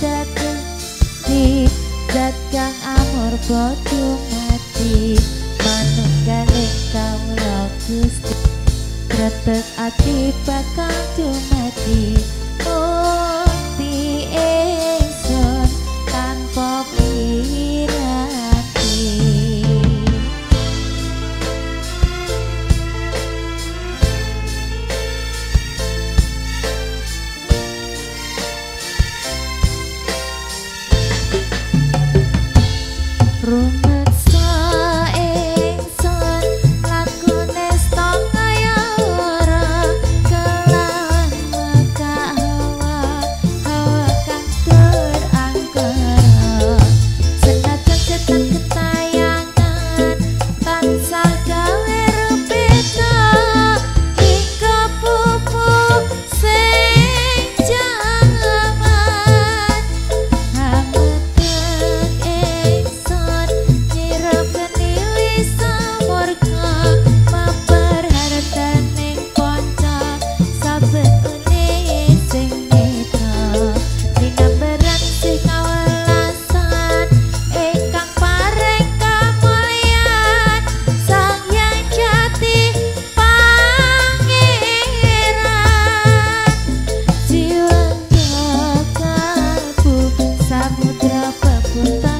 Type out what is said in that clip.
dateng di dat kang amor bodo mati. Manunggaling kawula gusti kretek ati bakal dumati oh 无法